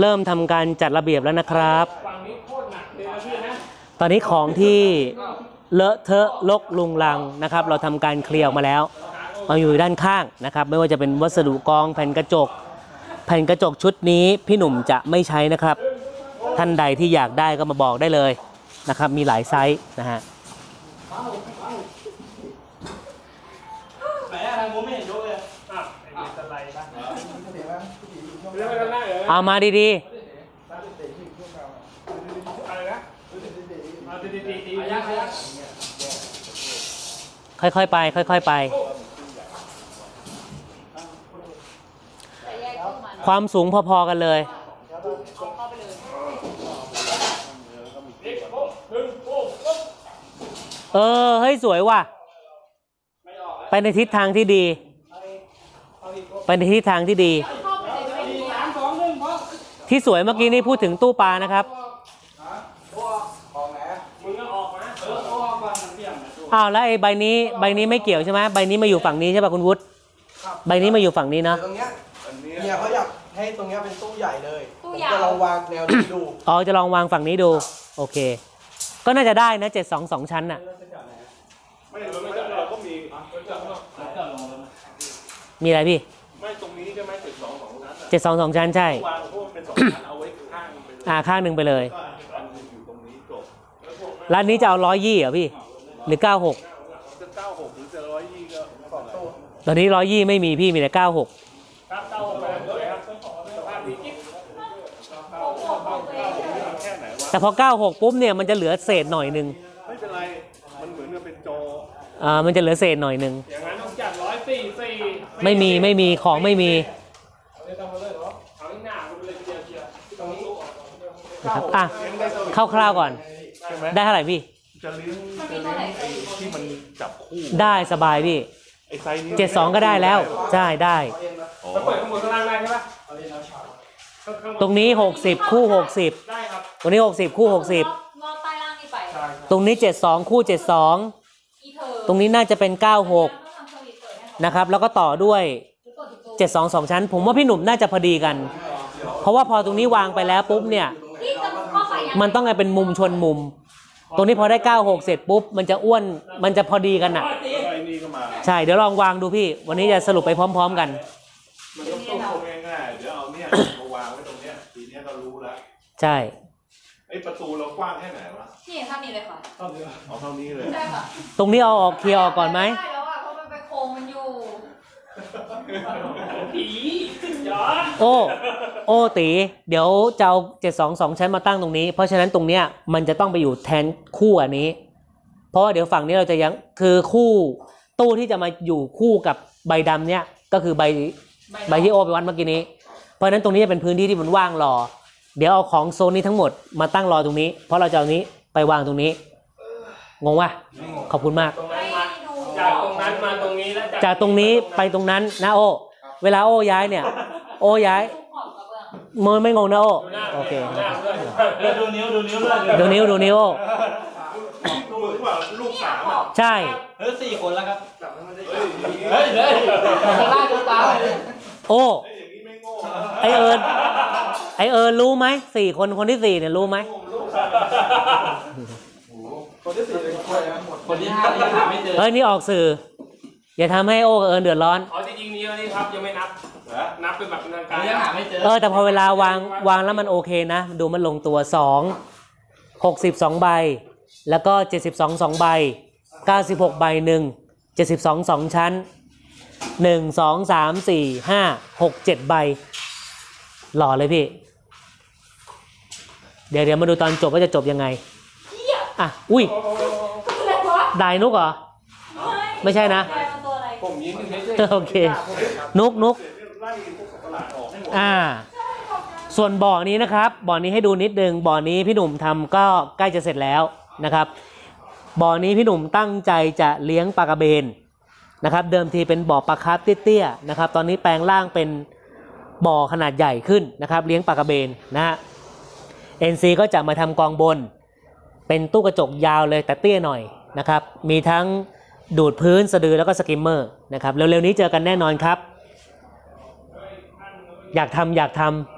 เริ่มทำการจัดระเบียบแล้วนะครับฝั่งนี้โคตรหนักเลยนะพี่นะตอนนี้ของที่เลอะเทอะลกลุงลังนะครับ เราทำการเคลียร์ออกมาแล้วมาอยู่ด้านข้างนะครับ ไม่ว่าจะเป็นวัสดุกองแผ่นกระจก แผ่นกระจกชุดนี้พี่หนุ่มจะไม่ใช้นะครับ ท่านใดที่อยากได้ก็มาบอกได้เลยนะครับ มีหลายไซส์นะฮะ เรื่องไปกันได้เหรอเอามาดีอะไรนะเอาตีตีตีตียักยักๆ ค่อยๆไป ค่อยๆไปความสูงพอๆกันเลย เออเฮ้ย สวยว่ะไปในทิศทางที่ดี ไปในทิศทางที่ดีสามสองหนึ่งพร้อมที่สวยเมื่อกี้นี่พูดถึงตู้ปลานะครับมึงก็ออกมาเออเอาออกก่อนมันเปี่ยมนะดูอ้าวแล้วไอ้ใบนี้ใบนี้ไม่เกี่ยวใช่ไหมใบนี้มาอยู่ฝั่งนี้ใช่ป่ะคุณวุฒิใบนี้มาอยู่ฝั่งนี้เนาะตรงเนี้ยเนี่ยเขาอยากให้ตรงเนี้ยเป็นตู้ใหญ่เลยตู้ผมยาวจะลองวางแนวนี้ดูอ๋อจะลองวางฝั่งนี้ดู โอเค ก็น่าจะได้นะเจ็ดสองสองชั้นน่ะไม่เราไม่เราก็มี มีอะไรพี่ไม่ตรงนี้ใช่ไหมจุดสองสองนั้นน่ะเจ็ดสองสองชั้นใช่วางพวกเป็นสองชั้นเอาไว้ข้างไปเลยอ่าข้างหนึ่งไปเลยก็อันหนึงอยู่ตรงนี้จบแล้วพวกร้านนี้จะเอาร้อยยี่เหรอพี่หรือเก้าหกจะเก้าหกหรือจะร้อยยี่ก็ไม่เป็นไรตอนนี้ร้อยยี่ไม่มีพี่มีแต่เก้าหกครับเต้าไปแล้วสวยครับสภาพดีกิ๊บแค่ไหนวะแต่พอเก้าหกปุ๊บเนี่ยมันจะเหลือเศษหน่อยหนึ่งไม่เป็นไรมันเหมือนกับเป็นจออ่ามันจะเหลือเศษหน่อยหนึ่งอย่างนั้นต้องจัดร้อย สี่สี่ไม่มีไม่มีของไม่มีเอาที่หน้าไปเลยเชียร์เชียร์ตรงนี้นะครับอะคร่าวๆก่อน ใช่ไหมได้เท่าไหร่พี่ จะเลี้ยงจะเลี้ยงไอ้ที่มันจับคู่ได้สบายพี่ไอ้ไซส์นี้เจ็ดสองก็ได้แล้วใช่ได้ อ๋อมันเปิดข้างบนข้างล่างได้ใช่ปะข้างบตรงนี้60คู่60ได้ครับตรงนี้60คู่รอบใต้ล่างนี่ไป60ตรงนี้72คู่72อีเธอตรงนี้น่าจะเป็นต้อง96ทำสวิตช์เปิดให้เขา นะครับ แล้วก็ต่อด้วยทุกคนทุกตัว72 2 ชั้น ผมว่าพี่หนุ่มน่าจะพอดีกัน เพราะว่าพอตรงนี้วางไปแล้วปุ๊บเนี่ยที่จะเข้าไปยังมันต้องไงเป็นมุมชนมุม ตรงนี้พอได้ 96 เสร็จปุ๊บ มันจะอ้วนมันจะพอดีกันอะ ไอ้นี่ก็มา ใช่เดี๋ยวลองวางดูพี่ วันนี้จะสรุปไปพร้อม ๆ กัน มันต้องต้องทำง่ายๆเดี๋ยวเอาเนี่ยมาวางไว้ตรงเนี้ยทีเนี้ยก็รู้แล้วใช่ ไอ้ประตูเรากว้างแค่ไหนวะนี่ถ้ามีเลยค่ะเอาเท่านี้เลย ใช่ค่ะตรงนี้เอาออกเคลียร์ออกก่อนไหม ด้ ผียอดโอ้โอ้ตี เดี๋ยวจะเอา722ชั้นมาตั้งตรงนี้ เพราะฉะนั้นตรงเนี้ยมันจะต้องไปอยู่แทนคู่อันนี้ เพราะว่าเดี๋ยวฝั่งนี้เราจะยังคือคู่ตู้ที่จะมาอยู่คู่กับใบดำเนี้ยก็คือใบใบที่โอไปวัดเมื่อกี้นี้ เพราะฉะนั้นตรงนี้จะเป็นพื้นที่ที่มันว่างรอ เดี๋ยวเอาของโซนนี้ทั้งหมดมาตั้งรอตรงนี้ เพราะเราจะเอานี้ไปวางตรงนี้งงวะขอบคุณมากตรงนั้นให้มาดูจากตรง นั้นมาตรงนี้แล้วจากตรงนี้ไปตรงนั้นนะโอ เวลาโอย้ายเนี่ย โอย้ายทุกขอบกระเบื้องมือไม่งงนะโอดูหน้าโอเคดูหน้าด้วยดูนิ้วดูนิ้วด้วยดูนิ้วดูนิ้วโอดูมือว่าลูกสามอะใช่เฮ้ยสี่คนแล้วครับเฮ้ยอย่างนี้เฮ้ยเฮ้ยล่าตัวตาเลยโอ้เฮ้ยอย่างนี้ไม่โง่นะไอเอิญไอเอิญรู้ไหมสี่คนคนที่สี่เนี่ยรู้ไหมคนที่สี่เป็นคนนะหมดคนที่ห้ายังหาไม่เจอเฮ้ยนี่ออกสื่อ อย่าทำให้โอ้กับเอิญเดือดร้อน อ๋อจริงๆมีอันนี้ครับยังไม่นับนะนับเป็นแบบเป็นทางการยังหาไม่เจอเออแต่พอเวลาวางวางแล้วมันโอเคนะ ดูมันลงตัวสองหกสิบสองใบ แล้วก็เจ็ดสิบสองสองใบเก้าสิบหกใบหนึ่งเจ็ดสิบสองสองชั้นหนึ่งสองสามสี่ห้าหกเจ็ดใบ หล่อเลยพี่ เดี๋ยวเดี๋ยวมาดูตอนจบว่าจะจบยังไงอะ อุ้ยอะไรวะไดนุกเหรอ ไม่ใช่นะอะไรมันตัวอะไร ผมยิ้มเฉยโอเค นุกนุกไล่พวกสัตว์ประหลาดออกให้หมดอ่า ส่วนบ่อนี้นะครับ บ่อนี้ให้ดูนิดนึง บ่อนี้พี่หนุ่มทำก็ใกล้จะเสร็จแล้วนะครับ บ่อนี้พี่หนุ่มตั้งใจจะเลี้ยงปลากระเบนนะครับ เดิมทีเป็นบ่อปลาคาร์ฟเตี้ยๆนะครับ ตอนนี้แปลงร่างเป็นบ่อขนาดใหญ่ขึ้นนะครับ เลี้ยงปลากระเบนนะฮะ NC ก็จะมาทำกองบน เป็นตู้กระจกยาวเลยแต่เตี้ยหน่อยนะครับ มีทั้ง ดูดพื้นสะดือแล้วก็ skimmer นะครับเร็วๆนี้เจอกันแน่นอนครับ อยากทำอยากทำ